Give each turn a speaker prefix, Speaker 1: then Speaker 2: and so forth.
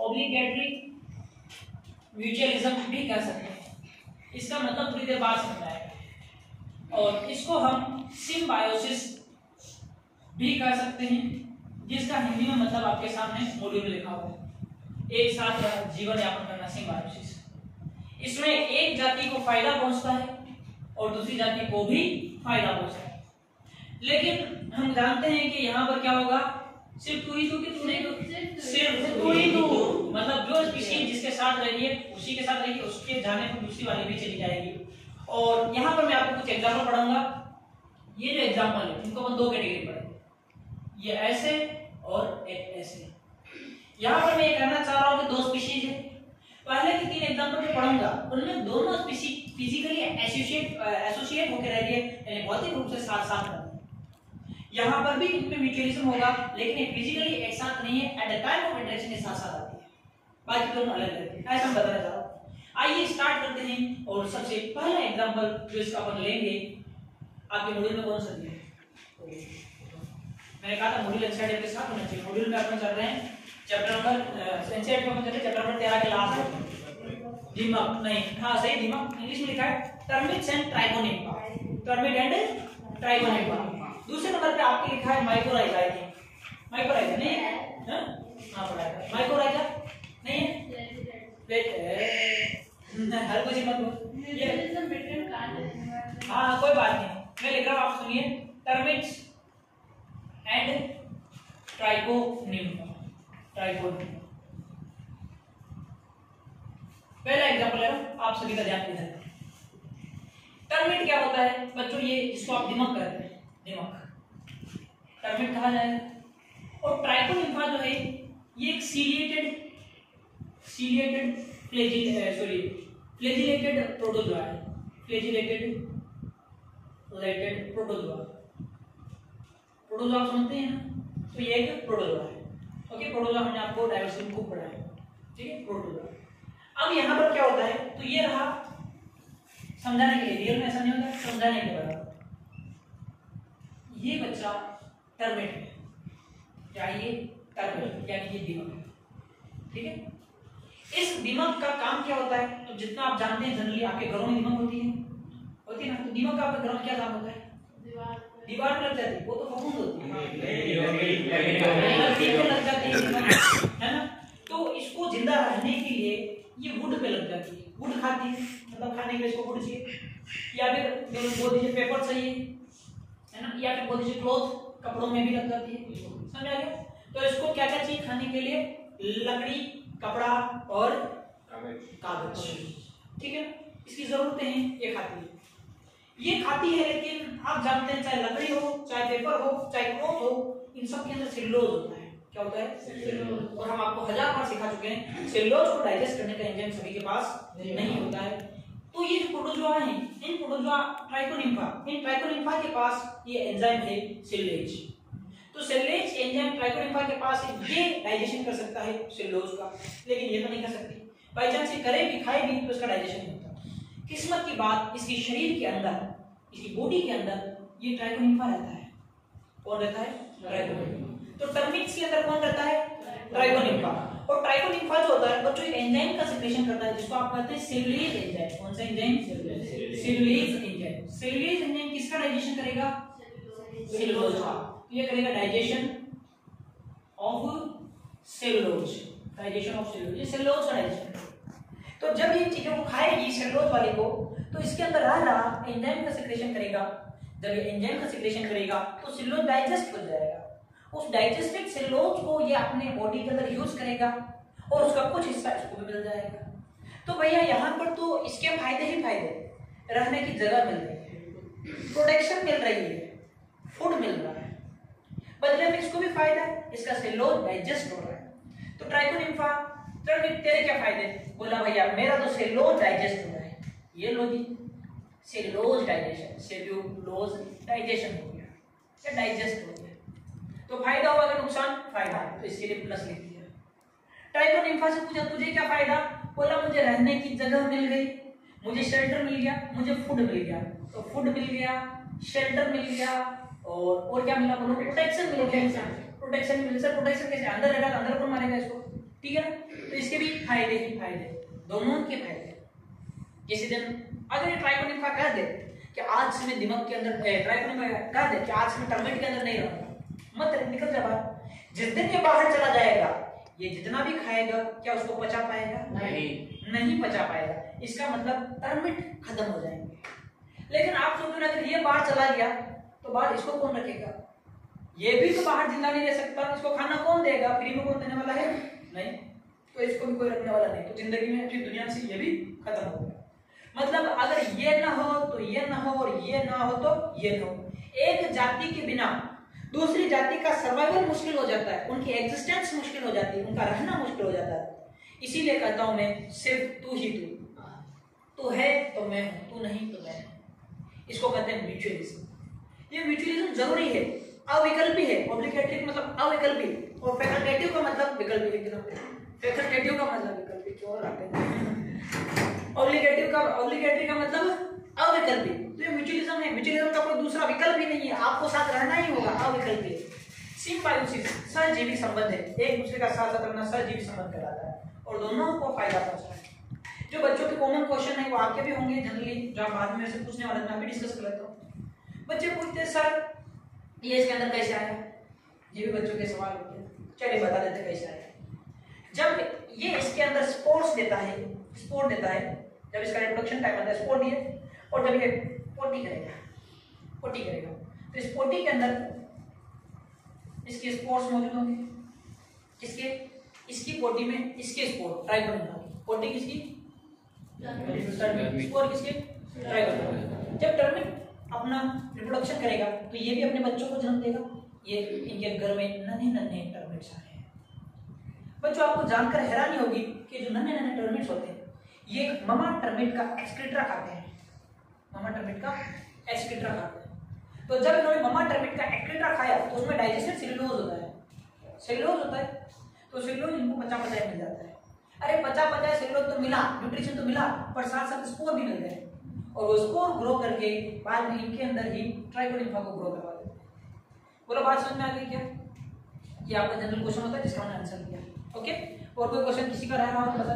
Speaker 1: Obligatory mutualism भी कह सकते हैं। इसका मतलब थोड़ी देर बाद समझ आएगा। और इसको हम सिम्बायोसिस भी कह सकते हैं, जिसका हिंदी में मतलब आपके सामने मॉड्यूल में लिखा हुआ है। एक साथ जीवन यापन करना सिम्बायोसिस इसमें एक जाति को फ़ायदा पहुँचता है और दूसरी जाति को भी फ़ायदा पहुँचता है। लेकिन हम जानते हैं कि यहाँ पर क्या होगा? सिर्फ़ तू ही तू कि तू नहीं सिर्फ़ तू। ही तू। मतलब जो स्पीशीज जिसके साथ रह रही है उसी के साथ रहेगी उसके जाने पर दूसरी वाली भी चली जाएगी। और यहाँ पर मैं आपको कुछ एग्ज़ाम्पल पढ़ाऊँगा। ये जो एग्ज़ाम्पल है इनको हम दो कैटेगरी पढ़ेंगे ये ऐसे और एक ऐसे। यहाँ पर मैं ये कहना चाह रहा हूँ कि दो स्पीशीज है। पहले के तीन एग्ज़ाम्पल में पढ़ूँगा उनमें दोनों स्पीशीज फिजिकली एसोसिएट एसोसिएट होकर रह रही है यानी भौतिक रूप से साथ साथ यहाँ पर भी इनमें म्यूचुअलिज्म होगा, लेकिन ये फिजिकली एक साथ नहीं है at the time of interaction ये साथ साथ आती है। बाकी दोनों अलग हैं। ऐसा मैं बताना चाह रहा आइए स्टार्ट करते हैं, और सबसे पहला एग्जांपल जो इसका अपन लेंगे, आपके मॉड्यूल में कौन सा दिया है? मैंने कहा था मॉड्यूल एनसीईआरटी के साथ होना चाहिए। मॉड्यूल में अपन चल रहे हैं चैप्टर नंबर एनसीईआरटी में अपन चल रहे हैं चैप्टर नंबर 13 के लास्ट दिमाग, नहीं हाँ सही, दिमाग इंग्लिश में लिखा है termites and Trichonympha termite and Trichonympha दूसरे नंबर पे आपके लिखा है माइक्रोराइजा आई थिंक माइक्रोराइजा नहीं? है। हाँ? पढ़ा है माइक्रोराइजा नहीं? है हर कुछ मत ये। हाँ कोई बात नहीं। मैं लिख रहा हूँ आप सुनिए। टर्मिट्स एंड ट्राइकोनिम्बा ट्राइकोनिम्बा पहला एग्जांपल है आप सभी का ध्यान इधर। टर्मिट क्या होता है? बच्चों ये इसको आप दिमाग करते हैं दिमाग। टर्मिट कहा जाएगा और ट्राइकोनिम्फा जो है, ये एक ciliated ciliated फ्लेजिल sorry flagellated protozoa है। फ्लेजिलेटेड लेटेड प्रोटोजोआ प्रोटोजोआ समझते हैं तो ये एक प्रोटोजोआ है। ओके प्रोटोजोआ हमने आपको डायवर्सिटी खूब पढ़ा है ठीक है प्रोटोजोआ अब यहाँ पर क्या होता है? तो ये रहा समझाने के लिए। रियल में ऐसा नहीं होता, समझाने के बाद ये बच्चा टर्मेट है क्या ये टर्मेट यानी ये दिमाग है ठीक है इस दिमाग का काम क्या होता है तो जितना आप जानते हैं जनरली आपके घरों में दिमाग होती है होती है ना तो दिमाग का आपके घरों में क्या काम होता है दीवार पे लग जाती है वो तो फफूंद होती है लग जाती है है ना तो इसको ज़िंदा रहने के लिए ये वुड पे लग जाती है वुड खाती है मतलब खाने के लिए इसको वुड चाहिए या फिर बोल दीजिए पेपर चाहिए है ना? या फिर बोल दीजिए क्लोथ कपड़ों में भी लग जाती है समझ आ गया? तो इसको क्या क्या चाहिए खाने के लिए? लकड़ी कपड़ा और कागज़। ठीक है? इसकी जरूरतें हैं ये खाती है। ये खाती है लेकिन आप जानते हैं चाहे लकड़ी हो चाहे पेपर हो चाहे क्लोथ हो इन सब के अंदर सेलुलोज होता है। क्या होता है? और हम आपको हज़ार बार सिखा चुके हैं सेलुलोज को डाइजेस्ट करने का एंजाइम सभी के पास नहीं होता है। तो ये जो प्रोटोजोआ है, इन प्रोटोजोआ ट्राइकोनिम्फा इन ट्राइकोनिम्फा के पास ये एंजाइम है सेलुलेज तो सेलुलेज एंजाइम ट्राइकोनिम्फा के पास ये डाइजेशन कर सकता है सेलुलोज का, लेकिन ये तो नहीं कर सकती। बाई चांस ये करे भी, खाए भी तो इसका डाइजेशन नहीं होता। किस्मत की बात इसके शरीर के अंदर, इसकी बॉडी के अंदर ये ट्राइकोनिम्फा रहता है। कौन रहता है? ट्राइकोनिम्फा तो टर्मिट्स के अंदर कौन रहता है? ट्राइकोनिम्फा और ट्राइकोनिम्फा जो होता है बच्चों एंजाइम का सिक्रेशन करता है जिसको आप कहते हैं सेलुलेज एंजाइम कौन सा enzyme cellulase enzyme cellulase enzyme किसका डाइजेशन करेगा? सेलुलोज का। ये करेगा digestion of cellulose digestion of cellulose ये सेलुलोज का डाइजेशन तो जब ये चीज़ों को खाएगी सेलुलोज वाले को तो इसके अंदर रह रहा एंजाइम का सिक्रेशन करेगा। जब ये एंजाइम का सिक्रेशन करेगा तो सेलुलोज डाइजेस्ट हो जाएगा। उस डाइजेस्टेड सेलोज को ये अपने बॉडी के अंदर यूज़ करेगा और उसका कुछ हिस्सा इसको भी मिल जाएगा। तो भैया, यहाँ पर तो इसके फ़ायदे ही फ़ायदे रहने की जगह मिल रही है। प्रोटेक्शन मिल रही है। फ़ूड मिल रहा है। बदले में इसको भी फ़ायदा है। इसका सेलोज डाइजेस्ट हो रहा है। तो ट्राइकोनिम्फा चल तेरे क्या फ़ायदे बोला, भैया, मेरा तो सेलोज डाइजेस्ट हो रहा है। ये लो जी। सेलुलोज डाइजेशन सेल्यूलोज डाइजेशन हो गया। डाइजेस्ट हो गया। तो फ़ायदा अगर नुकसान? फ़ायदा। तो इसके लिए प्लस लिख दिया। ट्राइकोनिम्फा से पूछा, तुझे क्या फ़ायदा? बोला, मुझे रहने की जगह मिल गई। मुझे शेल्टर मिल गया, मुझे फ़ूड मिल गया। तो फ़ूड मिल गया शेल्टर मिल गया, और और क्या मिला बोलो? प्रोटेक्शन मिल गया। इंसान प्रोटेक्शन मिल। सर प्रोटेक्शन कैसे? अंदर रहेगा तो अंदर कौन मारेगा इसको? ठीक है तो इसके भी फ़ायदे ही फ़ायदे दोनों के फ़ायदे किसी दिन, अगर ये ट्राइकोनिफा कह दे कि आज से मैं दिमाग के अंदर ट्राइकोनिफा कह दे कि आज से मैं टर्मिट के अंदर नहीं रहूँगा। मत निकल जा बाहर। जिस दिन ये बाहर चला जाएगा ये जितना भी खाएगा क्या उसको पचा पाएगा?
Speaker 2: नहीं।
Speaker 1: नहीं पचा पाएगा। इसका मतलब टर्मिट खत्म हो जाएँगे। लेकिन आप सोचो ना अगर ये बाहर चला गया तो बाहर इसको कौन रखेगा? ये भी तो बाहर ज़िंदा नहीं रह सकता। इसको खाना कौन देगा? फ्री में कौन देने वाला है? नहीं। तो इसको भी कोई रखने वाला नहीं। तो ज़िंदगी में फिर दुनिया से ये भी खत्म हो गया। मतलब अगर ये ना हो तो ये ना हो और ये ना हो तो ये ना हो। एक जाति के बिना दूसरी जाति का सर्वाइवल मुश्किल हो जाता है, उनकी एग्जिस्टेंस मुश्किल हो जाती है, उनका रहना मुश्किल हो जाता है। इसीलिए कहता हूँ मैं, सिर्फ़ तू ही तू। तू है तो मैं हूँ, तू नहीं तो मैं इसको कहते हैं म्यूचुअलिज्म ये म्यूचुअलिज्म ज़रूरी है, अविकल्पी है ऑब्लिगेटरी मतलब अविकल्पी। और फैकल्टेटिव का मतलब विकल्पी एकदम फैकल्टेटिव का मतलब विकल्पी, क्यों रखते हैं? ऑब्लिगेटिव का ऑब्लिगेटरी का मतलब अविकल्पी। तो ये म्यूचुअलिज्म है म्यूचुअलिज्म का कोई दूसरा विकल्प ही नहीं है, आपको साथ रहना ही होगा। अविकल्पी। सिम्बायोसिस सहजीवी संबंध है। एक दूसरे का साथ साथ रहना सहजीवी संबंध कहलाता है और दोनों को फ़ायदा पहुँचता है। जो बच्चों के कॉमन क्वेश्चन है, वो आपके भी होंगे जनरली जो आप बाद में से पूछने वाले मैं भी डिस्कस कर लेता हूँ। बच्चे पूछते हैं, सर, ये इसके अंदर कैसे आया? ये भी बच्चों के सवाल होते हैं। चलिए बता देते कैसे आया। जब ये इसके अंदर स्पोर्ट्स देता है स्पोर्ट देता है, जब इसका रिप्रोडक्शन टाइम आता है स्पोर्ट दिए और जब ये पोटी करेगा पोटी करेगा तो इस पोटी के अंदर इसके स्पोर्ट्स मौजूद होंगे। किसके? इसकी पोटी में इसके स्पोर्ट ट्राइकोनिन पोटी किसकी? स्पोर किसके? ट्राइकोनिन जब टर्मिट अपना रिप्रोडक्शन करेगा तो ये भी अपने बच्चों को जन्म देगा। ये इनके घर में नन्हे नन्हे टर्मिट्स आ रहे हैं। बच्चों आपको जानकर हैरानी होगी कि जो नन्हे नन्हे टर्मिट्स होते हैं ये ममा टर्मिट का एक्सक्रीट्रा खाते हैं। ममा टर्मिट का एक्सक्रीट्रा खाते हैं। तो जब इन्होंने ममा टर्मिट का एक्सक्रीट्रा खाया तो उसमें डाइजेस्टेड सेलुलोज होता है। सेलुलोज होता है? तो सेलुलोज इनको पचा पचाए मिल जाता है। अरे पचा पचाए सेलुलोज तो मिला न्यूट्रिशन तो मिला, पर साथ साथ स्पोर भी मिल गए। और वो स्पोर ग्रो करके बाद में इनके अंदर ही ट्राइकोनिफा को ग्रो करवा देते हैं। बोलो, बात समझ में आ गई क्या? ये आपका जनरल क्वेश्चन होता है, जिसका हमने आंसर किया। ओके और कोई क्वेश्चन किसी का रह रहा हो तो बता